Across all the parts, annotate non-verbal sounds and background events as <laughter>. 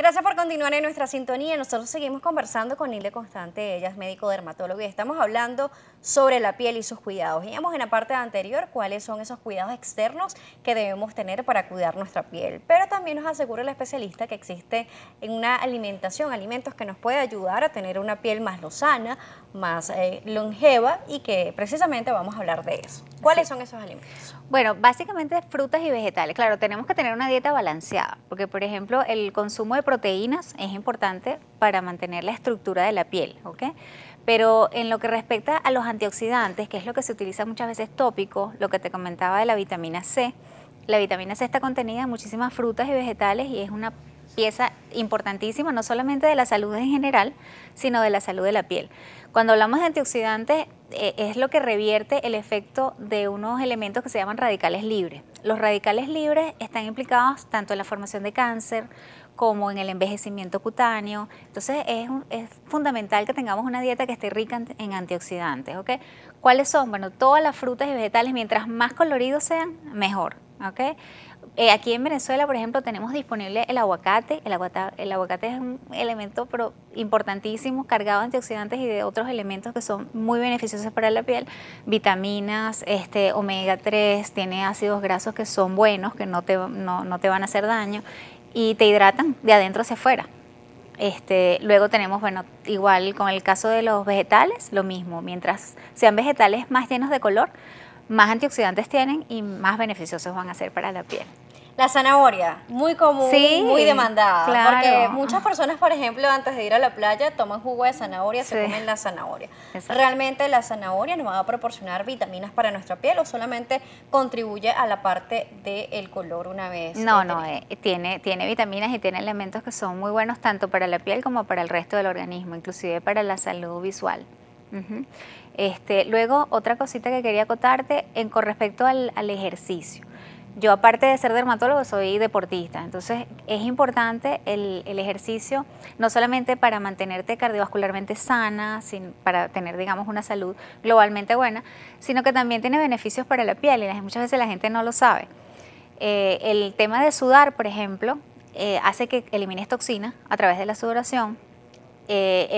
Gracias por continuar en nuestra sintonía. Nosotros seguimos conversando con Nilde Constante, ella es médico dermatólogo y estamos hablando sobre la piel y sus cuidados. Veíamos en la parte anterior cuáles son esos cuidados externos que debemos tener para cuidar nuestra piel, pero también nos asegura el especialista que existe en una alimentación, alimentos que nos puede ayudar a tener una piel más lozana, más eh, longeva y que precisamente vamos a hablar de eso. ¿Cuáles son esos alimentos? Bueno, básicamente frutas y vegetales. Claro, tenemos que tener una dieta balanceada, porque por ejemplo el consumo de proteínas es importante para mantener la estructura de la piel, ¿ok? Pero en lo que respecta a los antioxidantes, que es lo que se utiliza muchas veces tópico, lo que te comentaba de la vitamina C, la vitamina C está contenida en muchísimas frutas y vegetales y es una pieza importantísima, no solamente de la salud en general, sino de la salud de la piel. Cuando hablamos de antioxidantes, es lo que revierte el efecto de unos elementos que se llaman radicales libres. Los radicales libres están implicados tanto en la formación de cáncer como en el envejecimiento cutáneo. Entonces es, fundamental que tengamos una dieta que esté rica en, antioxidantes. ¿Cuáles son? Bueno, todas las frutas y vegetales, mientras más coloridos sean, mejor. ¿okay? Eh, aquí en Venezuela, por ejemplo, tenemos disponible el aguacate. El, aguacate. es un elemento importantísimo, cargado de antioxidantes y de otros elementos que son muy beneficiosos para la piel. Vitaminas, este, omega 3, tiene ácidos grasos que son buenos, que no te, no, te van a hacer daño y te hidratan de adentro hacia afuera. Este, luego tenemos, bueno, igual con el caso de los vegetales, lo mismo. Mientras sean vegetales más llenos de color, más antioxidantes tienen y más beneficiosos van a ser para la piel. La zanahoria, muy común, muy demandada. Porque muchas personas, por ejemplo, antes de ir a la playa, toman jugo de zanahoria, se comen la zanahoria. ¿Realmente la zanahoria nos va a proporcionar vitaminas para nuestra piel o solamente contribuye a la parte del color una vez? No, no, eh, tiene, tiene vitaminas y tiene elementos que son muy buenos tanto para la piel como para el resto del organismo, inclusive para la salud visual. este, luego, otra cosita que quería acotarte en, con respecto al, ejercicio. Yo aparte de ser dermatólogo soy deportista, entonces es importante el, ejercicio no solamente para mantenerte cardiovascularmente sana, para tener digamos una salud globalmente buena, sino que también tiene beneficios para la piel y muchas veces la gente no lo sabe. Eh, el tema de sudar, por ejemplo, eh, hace que elimines toxinas a través de la sudoración, eh,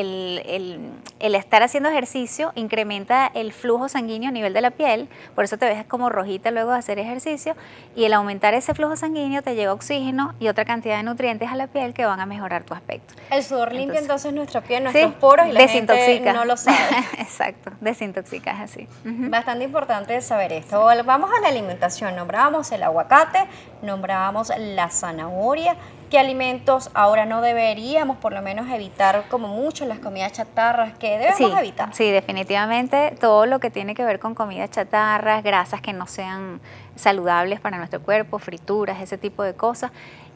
el, estar haciendo ejercicio incrementa el flujo sanguíneo a nivel de la piel, por eso te ves como rojita luego de hacer ejercicio, y el aumentar ese flujo sanguíneo te lleva oxígeno y otra cantidad de nutrientes a la piel que van a mejorar tu aspecto. El sudor limpia entonces nuestra piel, nuestros poros y la desintoxica. no lo sabe. <laughs> Exacto, desintoxica, es así. Bastante importante saber esto. Vamos a la alimentación, nombrábamos el aguacate, nombrábamos la zanahoria, qué alimentos ahora no deberíamos por lo menos evitar como mucho las comidas chatarras que debemos evitar. Sí, definitivamente todo lo que tiene que ver con comidas chatarras, grasas que no sean saludables para nuestro cuerpo, frituras, ese tipo de cosas.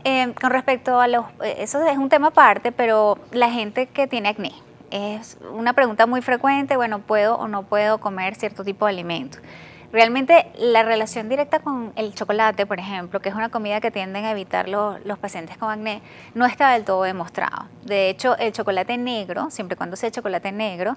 Eh, con respecto a los, eh, eso es un tema aparte, pero la gente que tiene acné, es una pregunta muy frecuente, bueno, ¿puedo o no puedo comer cierto tipo de alimentos? Realmente la relación directa con el chocolate, por ejemplo, que es una comida que tienden a evitar los, pacientes con acné, no está del todo demostrado. De hecho, el chocolate negro, siempre y cuando sea chocolate negro,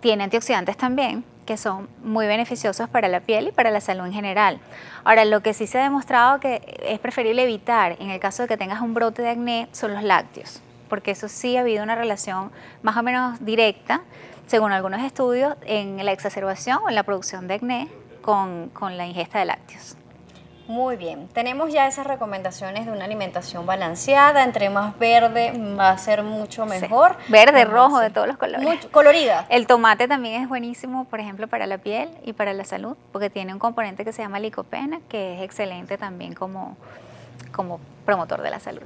tiene antioxidantes también, que son muy beneficiosos para la piel y para la salud en general. Ahora, lo que sí se ha demostrado que es preferible evitar en el caso de que tengas un brote de acné son los lácteos, porque eso sí ha habido una relación más o menos directa, según algunos estudios, en la exacerbación o en la producción de acné con, la ingesta de lácteos. Muy bien, tenemos ya esas recomendaciones de una alimentación balanceada, entre más verde va a ser mucho mejor. Verde, rojo, de todos los colores. colorida. El tomate también es buenísimo, por ejemplo, para la piel y para la salud, porque tiene un componente que se llama licopena, que es excelente también como, como promotor de la salud.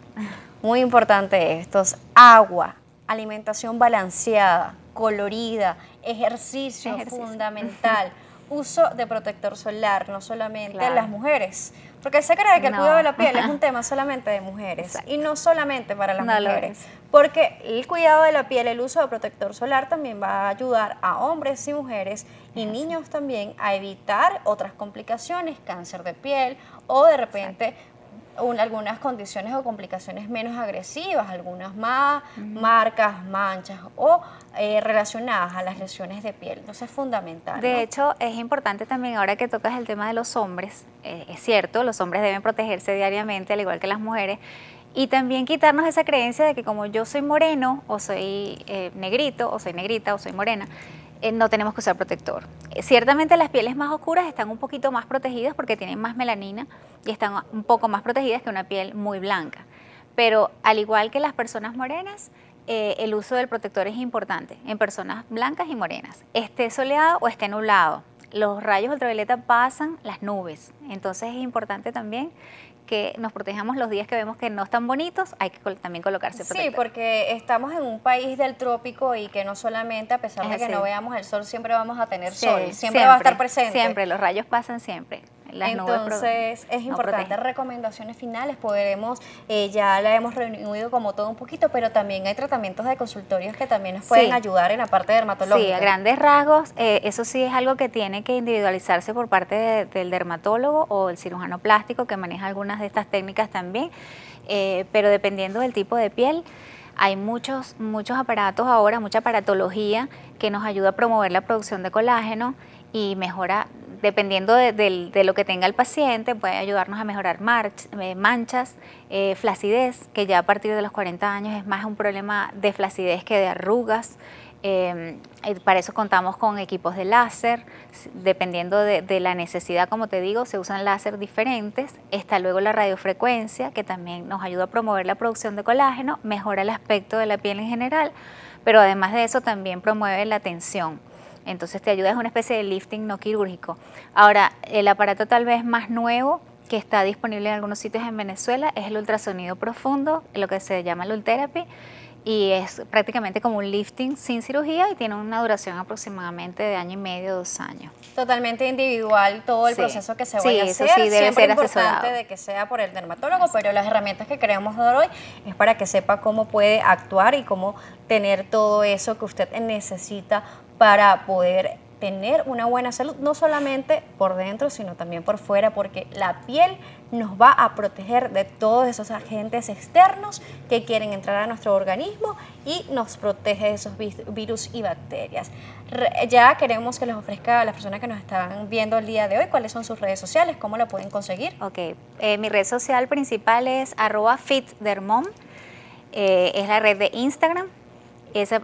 Muy importante estos, agua, alimentación balanceada, colorida, ejercicio. fundamental. <laughs> uso de protector solar, no solamente las mujeres. Porque se cree que el cuidado de la piel es un <laughs> tema solamente de mujeres y no solamente para las mujeres. Porque el cuidado de la piel, el uso de protector solar también va a ayudar a hombres y mujeres y niños también a evitar otras complicaciones, cáncer de piel o de repente algunas condiciones o complicaciones menos agresivas, algunas más, marcas, manchas o eh, relacionadas a las lesiones de piel. Entonces es fundamental. De hecho, es importante también, ahora que tocas el tema de los hombres, eh, es cierto, los hombres deben protegerse diariamente, al igual que las mujeres, Y también quitarnos esa creencia de que como yo soy moreno o soy eh, negrito o soy negrita o soy morena, eh, no tenemos que usar protector. Eh, ciertamente las pieles más oscuras están un poquito más protegidas porque tienen más melanina y están un poco más protegidas que una piel muy blanca. Pero al igual que las personas morenas, el uso del protector es importante en personas blancas y morenas, esté soleado o esté nublado. Los rayos ultravioleta pasan las nubes, entonces es importante también que nos protejamos los días que vemos que no están bonitos, hay que también colocarse protector. Sí, porque estamos en un país del trópico y que no solamente, a pesar de que no veamos el sol, siempre vamos a tener sol, siempre, va a estar presente. Siempre, los rayos pasan siempre. Entonces es importante recomendaciones finales, podremos, eh, ya la hemos reunido como todo un poquito, pero también hay tratamientos de consultorios que también nos pueden ayudar en la parte dermatológica. Sí, a grandes rasgos, eh, eso sí es algo que tiene que individualizarse por parte del dermatólogo o el cirujano plástico que maneja algunas de estas técnicas también, eh, pero dependiendo del tipo de piel, hay muchos, muchos aparatos ahora, mucha aparatología que nos ayuda a promover la producción de colágeno y mejora dependiendo de, lo que tenga el paciente, puede ayudarnos a mejorar eh, manchas, eh, flacidez, que ya a partir de los 40 años es más un problema de flacidez que de arrugas. Em, para eso contamos con equipos de láser, dependiendo de, la necesidad, como te digo, se usan láser diferentes. Está luego la radiofrecuencia, que también nos ayuda a promover la producción de colágeno, mejora el aspecto de la piel en general, pero además de eso también promueve la tensión. Entonces te ayuda, es una especie de lifting no quirúrgico. Ahora, el aparato tal vez más nuevo que está disponible en algunos sitios en Venezuela es el ultrasonido profundo, lo que se llama el Ultherapy, y es prácticamente como un lifting sin cirugía y tiene una duración aproximadamente de año y medio, dos años. Totalmente individual todo el proceso que se vaya a hacer. Sí, debe Siempre ser importante de que sea por el dermatólogo, pero las herramientas que queremos dar hoy es para que sepa cómo puede actuar y cómo tener todo eso que usted necesita para poder tener una buena salud, no solamente por dentro, sino también por fuera, porque la piel nos va a proteger de todos esos agentes externos que quieren entrar a nuestro organismo y nos protege de esos virus y bacterias. Ya queremos que les ofrezca a las personas que nos están viendo el día de hoy cuáles son sus redes sociales, cómo la pueden conseguir. Ok, eh, mi red social principal es arroba fitdermom, eh, es la red de Instagram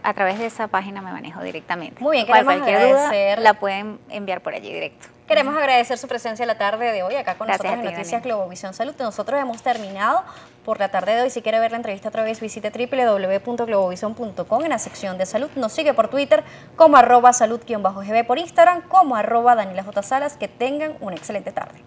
a través de esa página me manejo directamente. Muy bien, queremos cualquier duda la pueden enviar por allí directo. Queremos agradecer su presencia la tarde de hoy acá con nosotros en Noticias Globovisión Salud. Nosotros hemos terminado por la tarde de hoy. Si quiere ver la entrevista otra vez, visite www.globovision.com en la sección de salud. Nos sigue por Twitter como arroba salud-gb por Instagram como arroba Daniela J. Salas. Que tengan una excelente tarde.